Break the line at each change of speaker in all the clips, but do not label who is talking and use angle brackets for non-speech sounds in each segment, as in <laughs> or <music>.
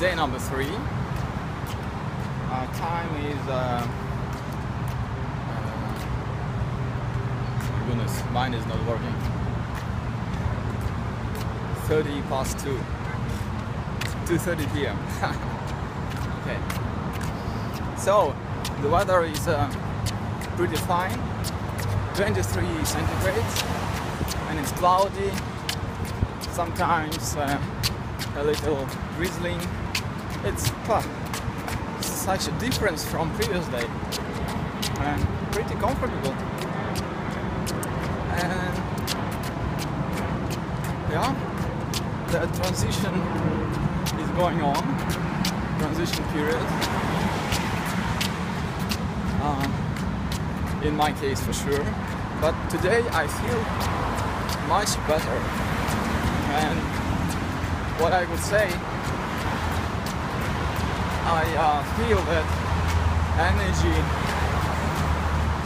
day number three. Time is. Uh, uh, my goodness, mine is not working. 30 past 2. 2:30 p.m. <laughs> okay. So the weather is uh, pretty fine. 23 centigrade, and it's cloudy. Sometimes uh, a little drizzling. It's uh, such a difference from previous day, and pretty comfortable. And yeah, the transition is going on. Transition period. Uh, in my case, for sure. But today I feel much better. And what I would say, I uh, feel that energy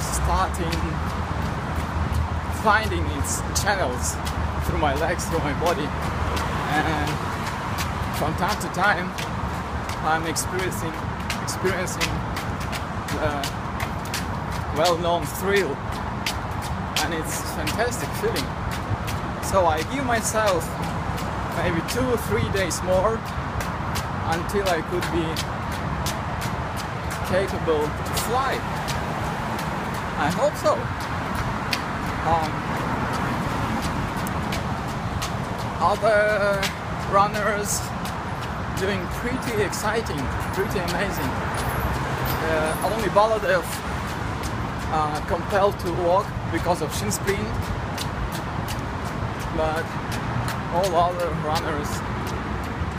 starting finding its channels through my legs, through my body. And from time to time, I'm experiencing experiencing the well-known thrill and it's fantastic feeling so I give myself maybe two or three days more until I could be capable to fly. I hope so. Um, other runners doing pretty exciting pretty amazing. Uh, only Baladev uh, compelled to walk because of shin splint but all other runners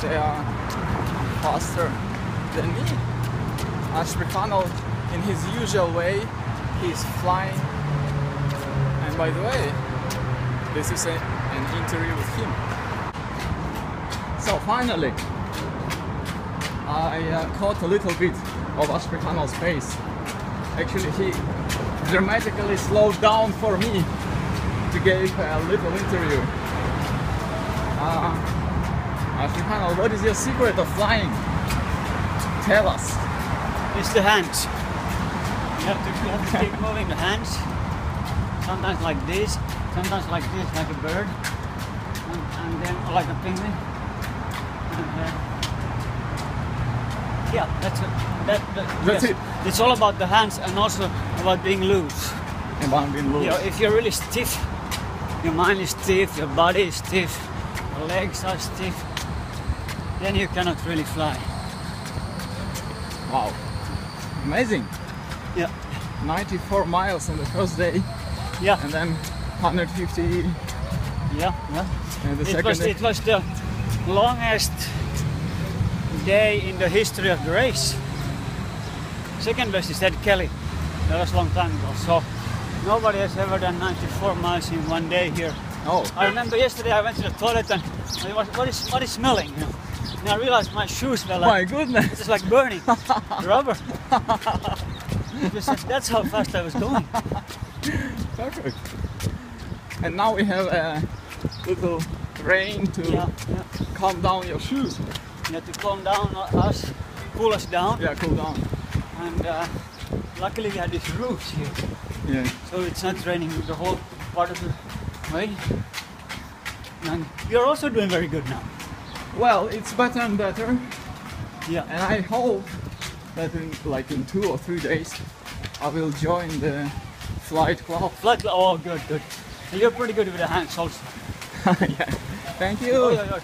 they are faster than me. Ashprihanal in his usual way he's flying. And by the way this is a, an interview with him. So finally I uh, caught a little bit of Ashprihanal's pace. Actually he dramatically slowed down for me to give a little interview. Uh, Ashprihanal, what is your secret of flying? Tell us.
It's the hands. You have to, you have to keep moving the hands. Sometimes like this, sometimes like this, like a bird, and, and then like a penguin. And, uh, yeah, that's it. That, that,
That's
yes.
it.
It's all about the hands and also about being loose.
And I'm being loose.
You know, if you're really stiff, your mind is stiff, your body is stiff, your legs are stiff, then you cannot really fly.
Wow. Amazing.
Yeah,
94 miles on the first day
yeah,
and then 150
yeah, yeah.
and the
It
second
was,
day.
it was the longest day in the history of the race. Second best is Ed Kelly. That was a long time ago. So nobody has ever done 94 miles in one day here.
Oh,
I remember yesterday I went to the toilet and it was, what is what is smelling? You know? And I realized my shoes smell
my goodness.
it's like burning <laughs> rubber. That's how fast I was going.
Perfect. And now we have a little rain to
Yeah, yeah.
calm down your shoes.
Have to calm down us, cool us down,
Yeah, cool down.
and uh, luckily we had these roofs here.
Yeah.
so it's not raining the whole part of the way. And you're also doing very good now.
Well, it's better and better,
Yeah.
and I hope that in like in two or three days, I will join the flight club.
Flight, oh, good, good. And you're pretty good with the hands also. <laughs>
yeah. Thank you.
Oh, yeah, yeah.